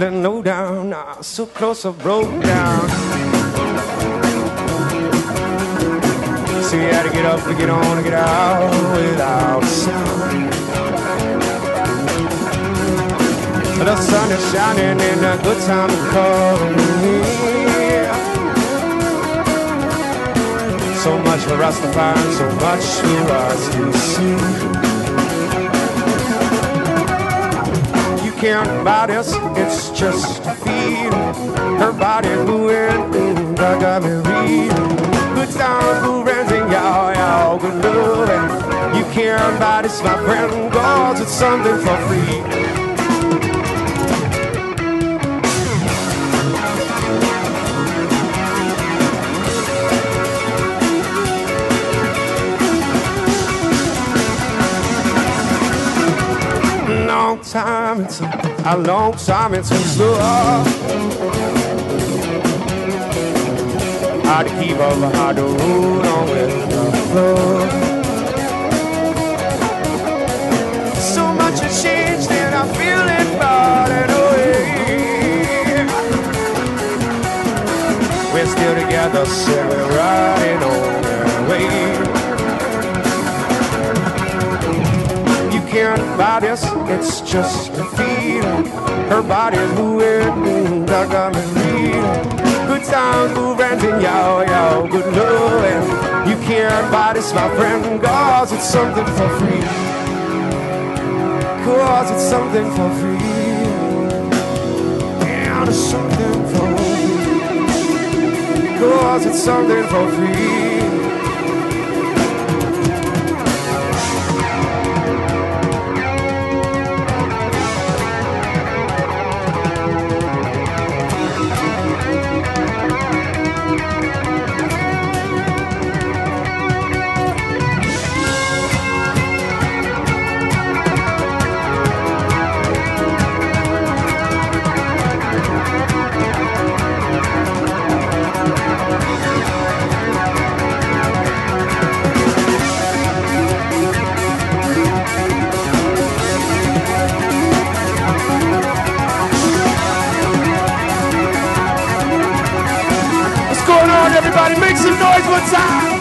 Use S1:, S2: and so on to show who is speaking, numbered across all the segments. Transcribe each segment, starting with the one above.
S1: feeling low down, ah, so close I broke down. So you had to get up to get on and get out without sound. The sun is shining and a good time is coming. So much for us to find, so much for us to see. Can't buy this, it's just a feeling. Her body moving, I got me reading. Good sound, good renting, y'all, y'all, good loving. You can't buy this, my friend, cause it's something for free. Time, it's a, long time, it's been slow. Hard to keep up, hard to roll on with the flow. So much has changed and I feel it falling away. We're still together, we're riding on our way. Can't buy this, it's just a feeling. Her body's moving, I got me reading. Good times, good renting, y'all, y'all, good loving. You can't buy this, my friend, cause it's something for free. Cause it's something for free. Yeah, it's something for free. Cause it's something for free. Everybody make some noise one time.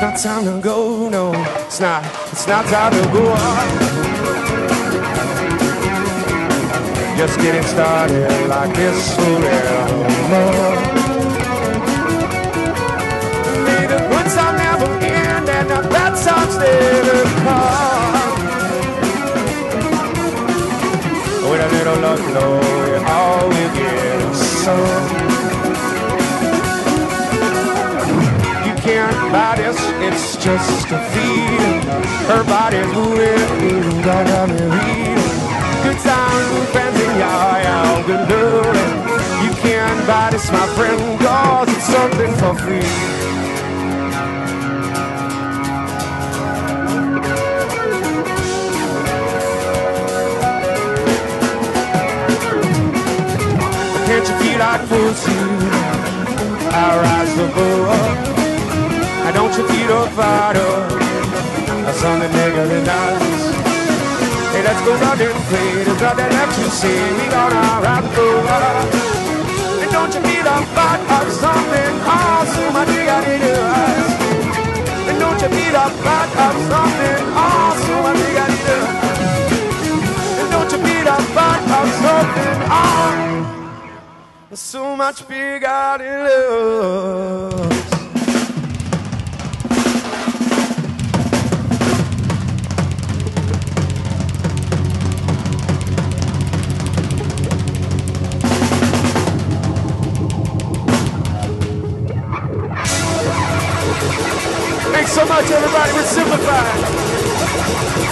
S1: Time to go, no, it's not, it's not time to go on. Just getting started like this forevermore. Just a feeling. Her body's moving, got me reading. Good times, good friends, and y'all, y'all, good loving. You can't buy this, my friend, cause it's something for free. Can't you feel like pussy? I rise And play. There's nothing left to say. We gonna rock the world. And don't you feel a fight of something awesome? I think I need us. And don't you feel a fight of something awesome? I think I need us. And don't you feel a fight of something awesome? So much bigger than love. so much, everybody. We're simplified.